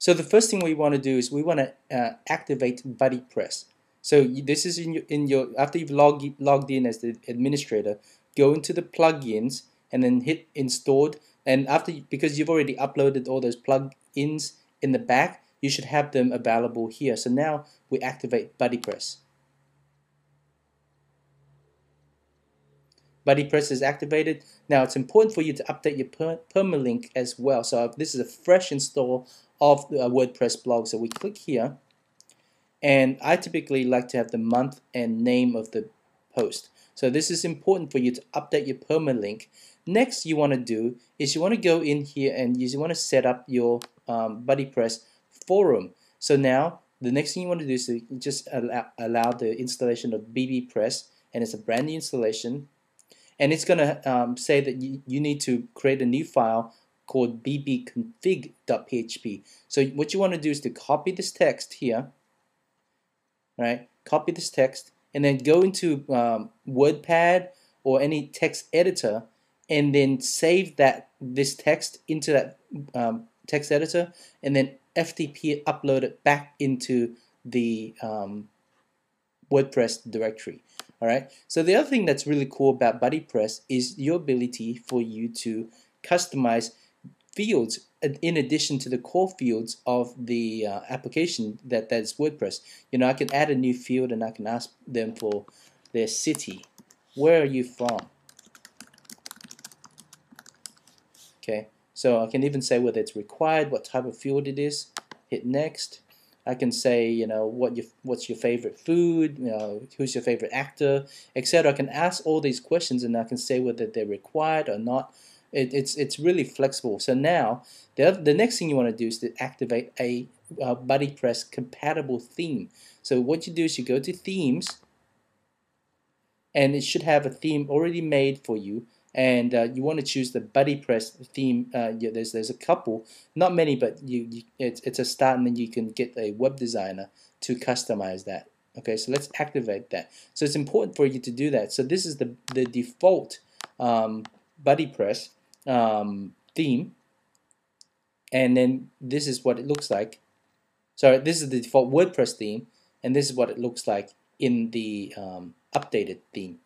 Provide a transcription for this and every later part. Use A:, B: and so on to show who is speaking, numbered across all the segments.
A: So the first thing we want to do is we want to uh, activate BuddyPress. So this is in your, in your after you've logged logged in as the administrator, go into the plugins and then hit installed. And after because you've already uploaded all those plugins in the back, you should have them available here. So now we activate BuddyPress. BuddyPress is activated. Now it's important for you to update your per permalink as well. So this is a fresh install of the WordPress blog. So we click here and I typically like to have the month and name of the post. So this is important for you to update your permalink. Next you want to do is you want to go in here and you want to set up your um, BuddyPress forum. So now the next thing you want to do is to just allow, allow the installation of BBPress and it's a brand new installation and it's going to um, say that you, you need to create a new file called bbconfig.php. So what you want to do is to copy this text here, right? Copy this text and then go into um, WordPad or any text editor and then save that this text into that um, text editor and then FTP upload it back into the um, WordPress directory. All right. So the other thing that's really cool about BuddyPress is your ability for you to customize fields in addition to the core fields of the uh, application that that's WordPress. You know, I can add a new field and I can ask them for their city. Where are you from? Okay. So I can even say whether it's required, what type of field it is. Hit next. I can say, you know, what your what's your favorite food, you know, who's your favorite actor, etc. I can ask all these questions and I can say whether they're required or not. It, it's it's really flexible. So now the the next thing you want to do is to activate a uh, BuddyPress compatible theme. So what you do is you go to themes, and it should have a theme already made for you and uh, you want to choose the BuddyPress theme. Uh, yeah, there's there's a couple, not many, but you, you, it's it's a start, and then you can get a web designer to customize that. Okay, so let's activate that. So it's important for you to do that. So this is the the default um, BuddyPress um, theme, and then this is what it looks like. Sorry, this is the default WordPress theme, and this is what it looks like in the um, updated theme.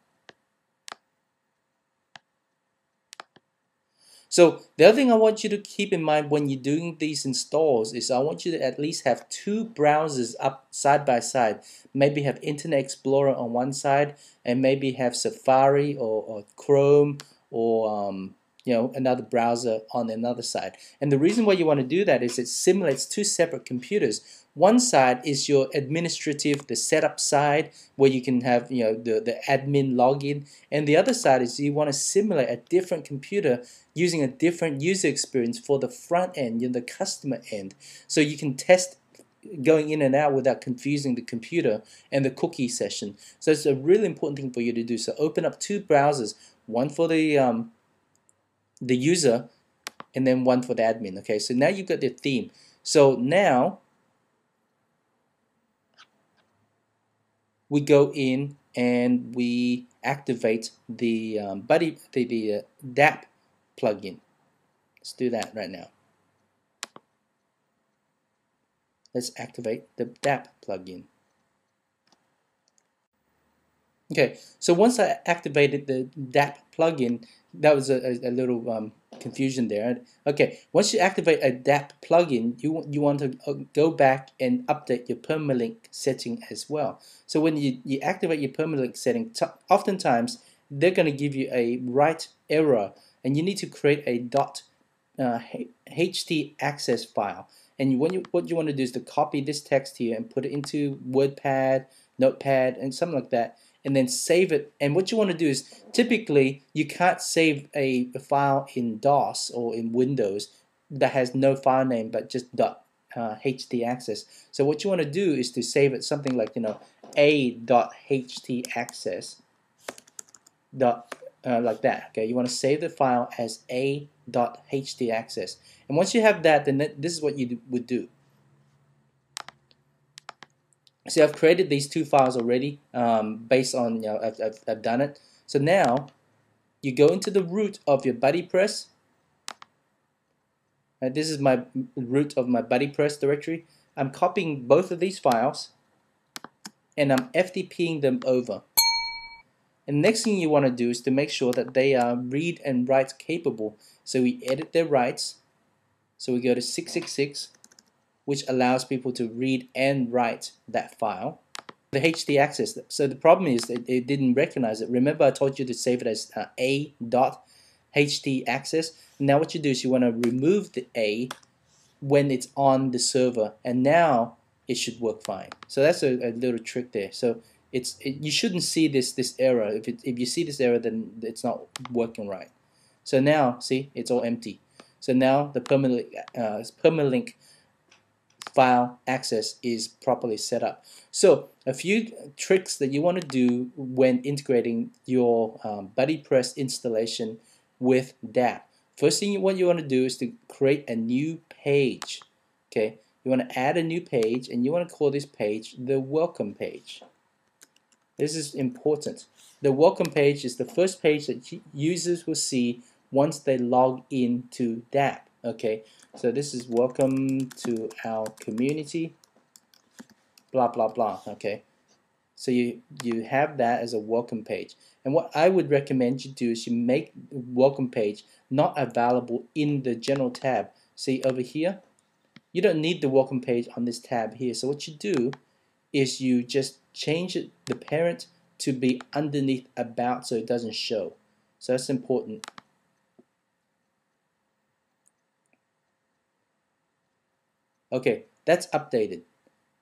A: So the other thing I want you to keep in mind when you're doing these installs is I want you to at least have two browsers up side by side. Maybe have Internet Explorer on one side and maybe have Safari or, or Chrome or um, you know another browser on another side. And the reason why you want to do that is it simulates two separate computers. One side is your administrative, the setup side, where you can have you know the, the admin login, and the other side is you want to simulate a different computer using a different user experience for the front end, you know, the customer end. So you can test going in and out without confusing the computer and the cookie session. So it's a really important thing for you to do. So open up two browsers, one for the um, the user and then one for the admin. Okay, so now you've got the theme. So now we go in and we activate the um, buddy the, the uh, DAP plugin. Let's do that right now. Let's activate the DAP plugin. Okay, so once I activated the DAP plugin, that was a, a, little um, confusion there. Okay, once you activate a DAP plugin, you, you want to uh, go back and update your permalink setting as well. So when you, you activate your permalink setting, oftentimes they're going to give you a write error and you need to create a dot uh, ht access file. And you, you, what you want to do is to copy this text here and put it into WordPad, Notepad, and something like that and then save it. And what you want to do is typically you can't save a, file in DOS or in Windows that has no file name but just uh, ht access. So what you want to do is to save it something like you know a dot uh, like that. Okay, you want to save the file as a dot ht access. And once you have that, then this is what you would do. See, I've created these two files already um, based on, you know, I've, I've, I've done it. So now you go into the root of your BuddyPress. Right, this is my root of my BuddyPress directory. I'm copying both of these files and I'm FTPing them over. And next thing you want to do is to make sure that they are read and write capable. So we edit their writes. So we go to 666, which allows people to read and write that file. The HT access. So the problem is that it didn't recognize it. Remember I told you to save it as uh, a dot HT access. Now what you do is you want to remove the A when it's on the server, and now it should work fine. So that's a, a little trick there. So it's it, you shouldn't see this this error. If it, if you see this error, then it's not working right. So now see it's all empty. So now the permalink uh, permalink file access is properly set up. So a few tricks that you want to do when integrating your um, BuddyPress installation with DAP. First thing what you want to do is to create a new page. Okay, you want to add a new page and you want to call this page the welcome page. This is important. The welcome page is the first page that users will see once they log into DAP. Okay, so this is welcome to our community. Blah blah blah. Okay, so you you have that as a welcome page. And what I would recommend you do is you make the welcome page not available in the general tab. See over here, you don't need the welcome page on this tab here. So what you do is you just change it, the parent to be underneath about so it doesn't show. So that's important. Okay, that's updated.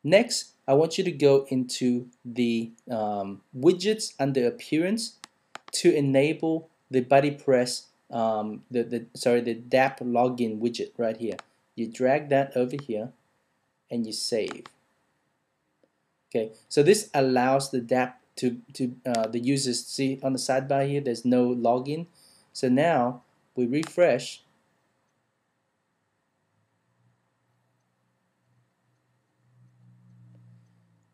A: Next, I want you to go into the um, widgets under appearance to enable the BuddyPress, um, the, the, sorry, the DAP login widget right here. You drag that over here and you save. Okay, so this allows the DAP to, to uh, the users see on the sidebar here, there's no login. So now we refresh.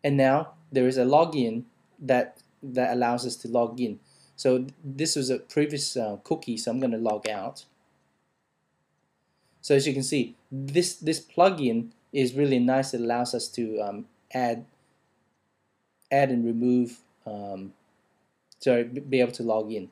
A: And now there is a login that that allows us to log in. So this was a previous uh, cookie, so I'm going to log out. So as you can see, this this plugin is really nice. It allows us to um, add add and remove, um, sorry, be able to log in.